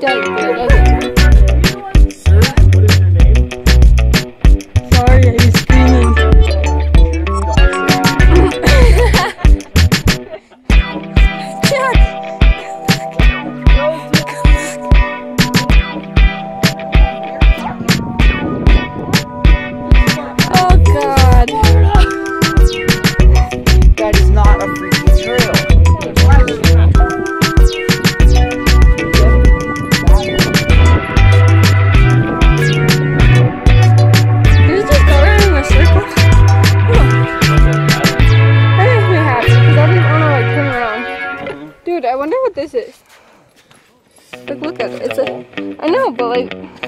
Đơn. look at it. It's a, I know, but like,